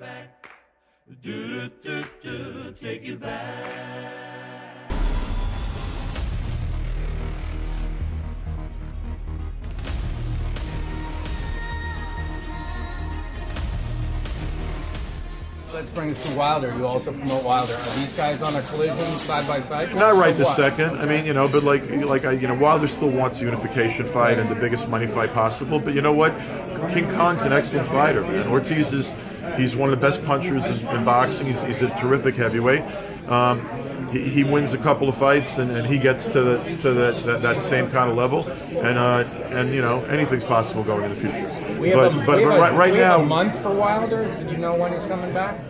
back. Do do do do, take you back. Let's bring us to Wilder. You also promote Wilder. Are these guys on a collision side by side? Not right Or this second. I mean, you know, but like, like I, you know, Wilder still wants a unification fight and the biggest money fight possible. But you know what? King Kong's an excellent fighter, man. Ortiz is, he's one of the best punchers in, in boxing. He's, he's a terrific heavyweight. Um, he, he wins a couple of fights and, and he gets to the to the, that, that same kind of level. And uh, and you know, anything's possible going in the future. We have, but a, but, we have but a- right, right we have a month for Wilder. Do you know when he's coming back?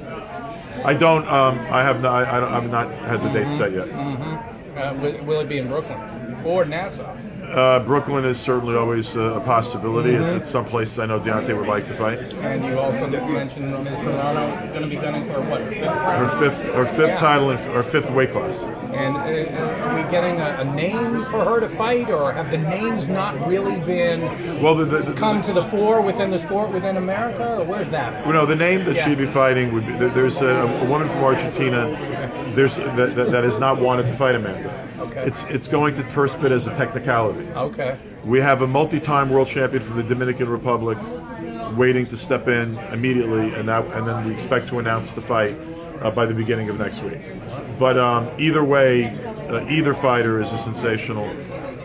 I don't. Um, I have not. I, don't, I've not had the date set yet. Uh, will, will it be in Brooklyn or Nassau? Uh, Brooklyn is certainly always uh, a possibility. It's, it's some place I know Deontay would like to fight. And you also mentioned Ms. Serrano is going to be gunning for what? Fifth Her fifth, her fifth Yeah. title in her fifth weight class. And uh, are we getting a, a name for her to fight, or have the names not really been Well, the, the, the, come to the fore within the sport within America, or where's that? you know, the name that Yeah. she'd be fighting would be there's a, a woman from Argentina. There's that, that, that has not wanted to fight Amanda. Okay. It's it's going to Perspit as a technicality. Okay. We have a multi-time world champion from the Dominican Republic waiting to step in immediately, and that and then we expect to announce the fight uh, by the beginning of next week. But um, either way, uh, either fighter is a sensational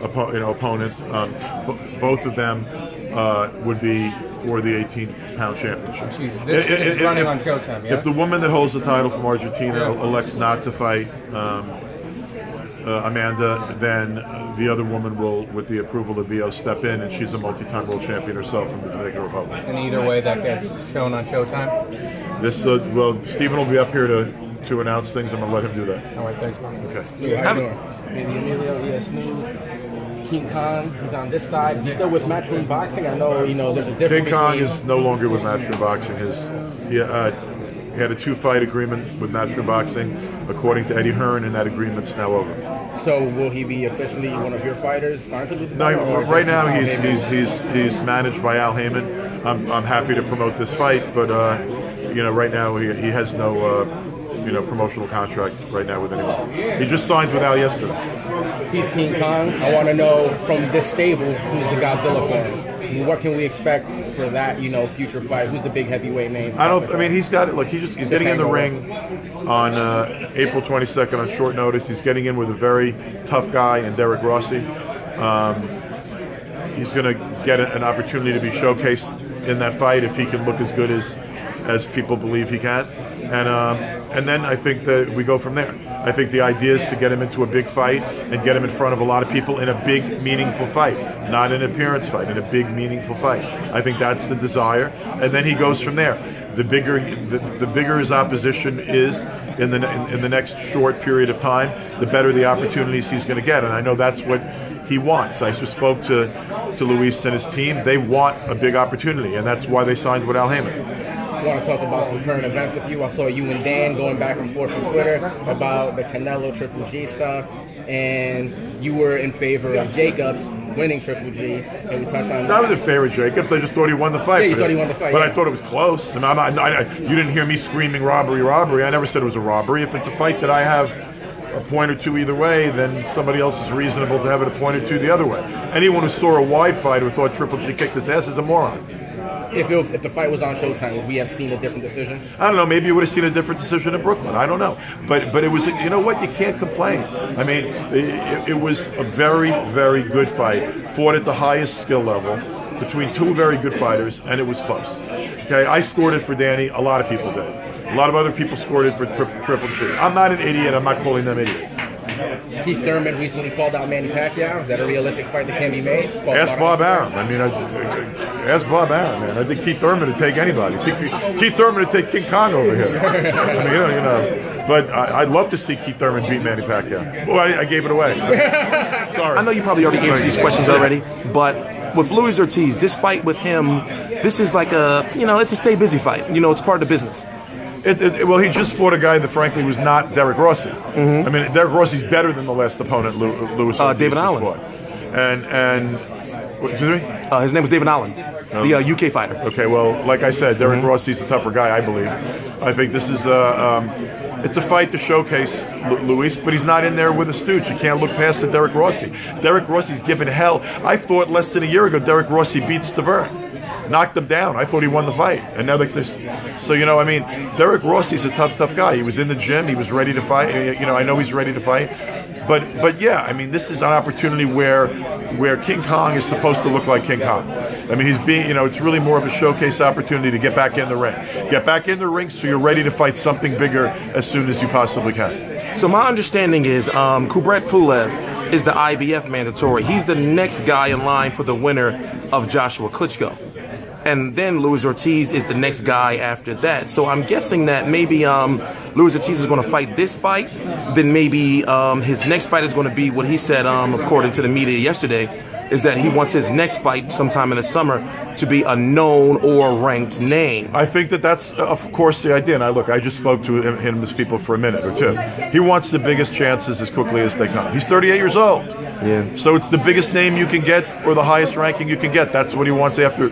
oppo- you know, opponent. Um, b- both of them uh, would be for the 18-pound championship. She's- this I- I- is running if- on Showtime, If the woman that holds the title from Argentina Yeah. elects not to fight. Um, uh, Amanda, then the other woman will, with the approval of VO, step in, and she's a multi-time world champion herself from the Dominican Republic. And either way, that gets shown on Showtime. This, uh, well, Stephen will be up here to, to announce things. I'm gonna let him do that. All right, thanks, man. Okay. How you doing? Maybe Emilio, yeah, Smooth. King Kong, he's on this side. He's still with Matchroom Boxing. I know, you know, there's a difference King Kong between- is no longer with Matchroom Boxing. His, he, uh, he had a two-fight agreement with Matchroom Boxing, according to Eddie Hearn, and that agreement's now over. So will he be officially one of your fighters? Starting to No, right now he's, he's he's he's managed by Al Haymon. I'm, I'm happy to promote this fight, but uh, you know, right now he, he has no uh, you know promotional contract right now with anyone. He just signed with Al yesterday. He's King Kong. I want to know from this stable who's the Godzilla form. What can we expect for that, you know, future fight? Who's the big heavyweight name? I don't. I mean, he's got it. Look, he just he's getting in the hangover. ring on uh, April 22nd on short notice. He's getting in with a very tough guy in Derric Rossy. Um, he's going to get an opportunity to be showcased in that fight if he can look as good as as people believe he can. And um, and then I think that we go from there. I think the idea is to get him into a big fight and get him in front of a lot of people in a big, meaningful fight, not an appearance fight, in a big, meaningful fight. I think that's the desire, and then he goes from there. The bigger, the, the bigger his opposition is in the in, in the next short period of time, the better the opportunities he's going to get. And I know that's what he wants. I spoke to to Luis and his team. They want a big opportunity, and that's why they signed with Al Haymon. I want to talk about some current events with you. I saw you and Dan going back and forth on Twitter about the Canelo Triple G stuff, and you were in favor of Jacobs winning Triple G. Can we touched on I was in favor of Jacobs. I just thought he won the fight. Yeah, you but- thought he won the fight, But yeah. I thought it was close. And I'm not, I, I, you didn't hear me screaming robbery, robbery. I never said it was a robbery. If it's a fight that I have a point or two either way, then somebody else is reasonable to have it a point or two the other way. Anyone who saw a wide fight or thought Triple G kicked his ass is a moron. If, it was, if the fight was on Showtime, would we have seen a different decision? I don't know. Maybe you would have seen a different decision in Brooklyn. I don't know. But but it was. You know what? You can't complain. I mean, it, it was a very very good fight. Fought at the highest skill level between two very good fighters, and it was close. Okay, I scored it for Danny. A lot of people did. A lot of other people scored it for tri- Triple G. I'm not an idiot. I'm not calling them idiots. Keith Thurman recently called out Manny Pacquiao. Is that a realistic fight that can be made? Called Ask Bob Arum. I mean, I, ask Bob Arum, man. I think Keith Thurman would take anybody. Keith, Keith Thurman would take King Kong over here. I mean, you know, you know. But I, I'd love to see Keith Thurman beat Manny Pacquiao. Well, I, I gave it away. Sorry. I know you probably already answered these questions already, but with Luis Ortiz, this fight with him, this is like a, you know, it's a stay busy fight. You know, it's part of the business. It, it, well, he just fought a guy that, frankly, was not Derric Rossy. I mean, Derric Rossy's better than the last opponent, Lewis Uh, David Allen. fought. And and Excuse me. Uh, his name was David Allen, the uh, UK fighter. Okay, well, like I said, Derric Rossy's a tougher guy, I believe. I think this is a, um, it's a fight to showcase Lu- Luis, but he's not in there with a stooge. You can't look past the Derric Rossy. Derric Rossy's given hell. I thought less than a year ago Derric Rossy beat Staver. Knocked him down. I thought he won the fight, and now like this. So you know, I mean, Derric Rossy's a tough, tough guy. He was in the gym. He was ready to fight. You know, I know he's ready to fight. But but yeah, I mean, this is an opportunity where where King Kong is supposed to look like King Kong. I mean, he's being you know, it's really more of a showcase opportunity to get back in the ring, get back in the ring, so you're ready to fight something bigger as soon as you possibly can. So my understanding is um, Kubrat Pulev is the IBF mandatory. He's the next guy in line for the winner of Joshua Klitschko. And then Luis Ortiz is the next guy after that. So I'm guessing that maybe um, Luis Ortiz is going to fight this fight. Then maybe um, his next fight is going to be what he said, um, according to the media yesterday, is that he wants his next fight sometime in the summer to be a known or ranked name. I think that that's, uh, of course, the idea. And I look, I just spoke to him, him his people for a minute or two. He wants the biggest chances as quickly as they come. He's 38 years old. Yeah. So it's the biggest name you can get or the highest ranking you can get. That's what he wants after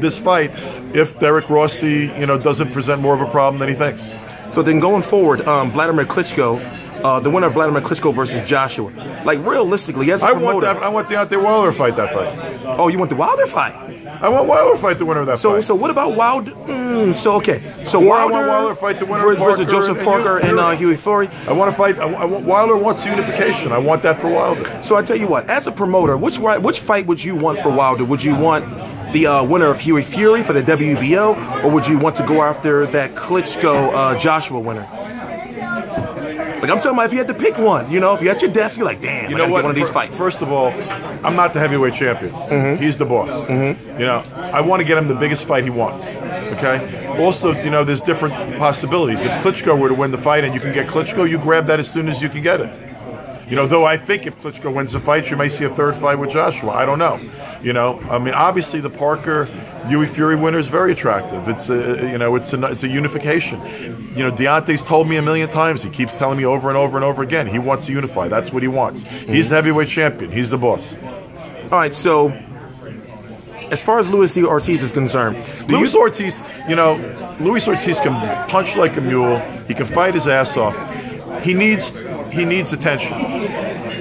this fight. If Derric Rossy, you know, doesn't present more of a problem than he thinks. So then going forward, um, Vladimir Klitschko, uh, the winner of Vladimir Klitschko versus Joshua. Like realistically, as a I promoter, want that. I want Deontay Wilder fight that fight. oh, you want the Wilder fight? I want Wilder fight the winner of that So, fight. so what about Wilder? Mm, so okay, so Or I Wilder, want Wilder fight the winner versus Parker Joseph and Parker Hughie and uh. Hughie Fury. I want to fight. I, I want Wilder wants unification. I want that for Wilder. So I tell you what, as a promoter, which which fight would you want for Wilder? Would you want the uh, winner of Hughie Fury for the WBO, or would you want to go after that Klitschko uh, Joshua winner? Like I'm talking about if you had to pick one, you know, if you're at your desk, you're like, damn, You know what? get one of these fights. First of all, I'm not the heavyweight champion. Mm-hmm. He's the boss. You know, I want to get him the biggest fight he wants. Okay. Also, you know, there's different possibilities. If Klitschko were to win the fight and you can get Klitschko, you grab that as soon as you can get it. You know, though I think if Klitschko wins the fight, you may see a third fight with Joshua. I don't know. You know, I mean, obviously the Parker Hughie Fury winner is very attractive. It's a, you know, it's a, it's a unification. You know, Deontay's told me a million times. He keeps telling me over and over and over again. He wants to unify. That's what he wants. He's the heavyweight champion. He's the boss. All right, so as far as Luis Ortiz is concerned, Luis you, Ortiz, you know, Luis Ortiz can punch like a mule. He can fight his ass off. He needs he needs attention.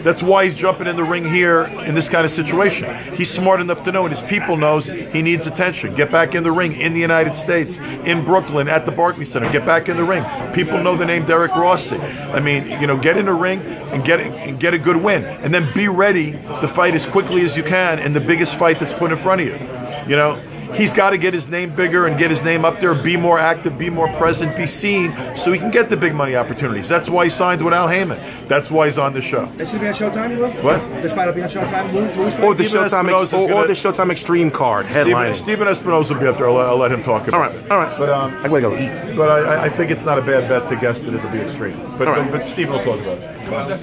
That's why he's jumping in the ring here in this kind of situation. He's smart enough to know, and his people knows he needs attention. Get back in the ring in the United States, in Brooklyn, at the Barclays Center. Get back in the ring. People know the name Derric Rossy. I mean, you know, get in the ring and get and get a good win, and then be ready to fight as quickly as you can in the biggest fight that's put in front of you. You know, he's got to get his name bigger and get his name up there, be more active, be more present, be seen, so he can get the big money opportunities. That's why he signed with Al Haymon. That's why he's on the show. This should be on Showtime, bro? What? This fight will be on Showtime? Louis, Louis or the Steven Showtime Espinoza's ex- or, or gonna- the Showtime Extreme card headline. headlining. Steven Espinoza will be up there. I'll let, I'll let him talk about All right, it. all right. But um, I gotta go eat. but I, I- I think it's not a bad bet to guess that it'll be extreme. But, All right. but, but Steven will talk about it.